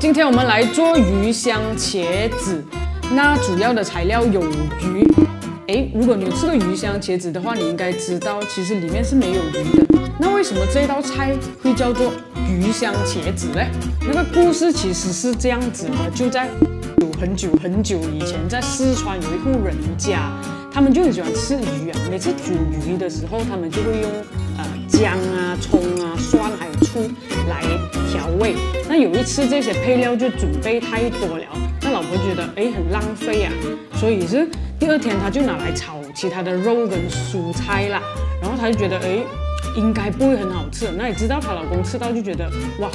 今天我们来做鱼香茄子，那主要的材料有鱼。诶，如果你吃过鱼香茄子的话，你应该知道其实里面是没有鱼的。那为什么这道菜会叫做鱼香茄子呢？那个故事其实是这样子的，就在有很久很久以前，在四川有一户人家，他们就很喜欢吃鱼啊。每次煮鱼的时候，他们就会用呃姜啊、葱啊、有一次这些配料就准备太多了，那老婆觉得哎很浪费啊，所以是第二天他就拿来炒其他的肉跟蔬菜啦。然后他就觉得哎应该不会很好吃，那也知道她老公吃到就觉得哇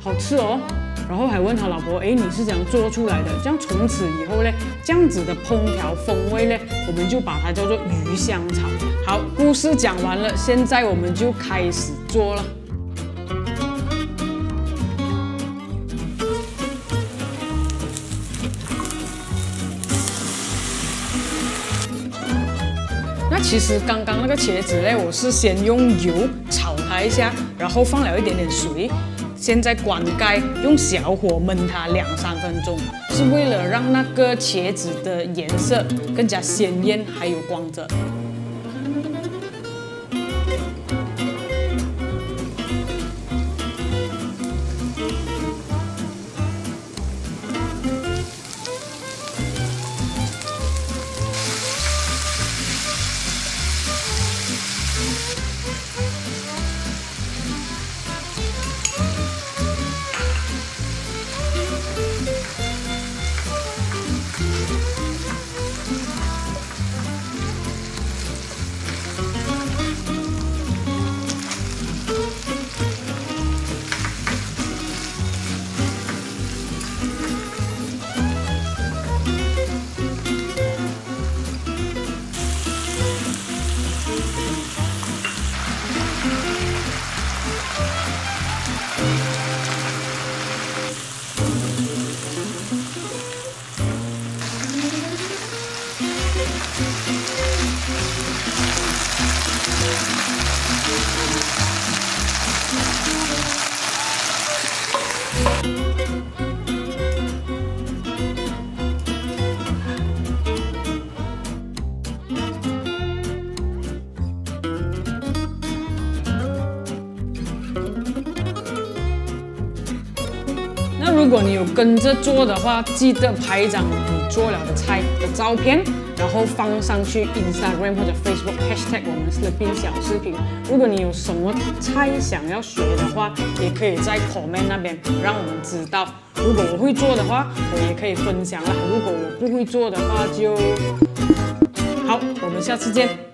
好吃哦。然后还问他老婆，哎，你是怎样做出来的？这样从此以后呢，这样子的烹调风味呢，我们就把它叫做鱼香草。好，故事讲完了，现在我们就开始做了。其实刚刚那个茄子呢，我是先用油炒它一下，然后放了一点点水。现在关盖，用小火焖它两三分钟，是为了让那个茄子的颜色更加鲜艳，还有光泽。如果你有跟着做的话，记得拍一张你做了的菜的照片，然后放上去 Instagram 或者 Facebook hashtag 我们 Sleeping 小视频。如果你有什么菜想要学的话，也可以在 comment 那边让我们知道。如果我会做的话，我也可以分享啦。如果我不会做的话，就好，我们下次见。